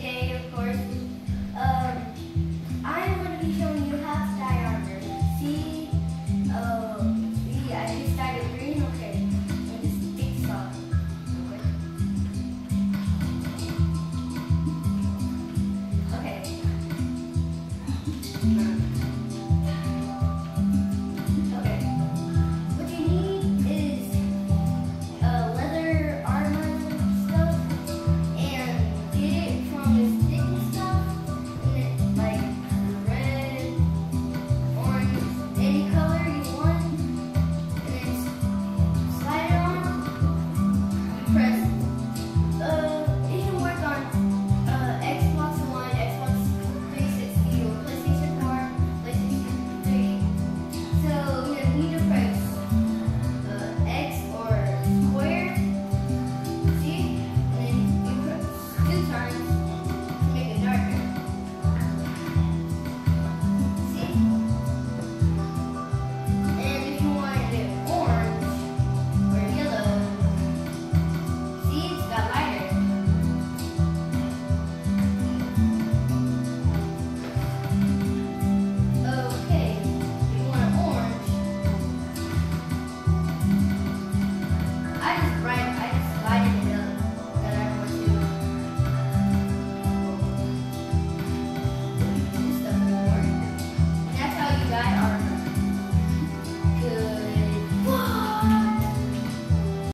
day, of course. Um, I'm going to be showing you how to dye armor. Oh, I just dyed it green. Okay. Okay. time.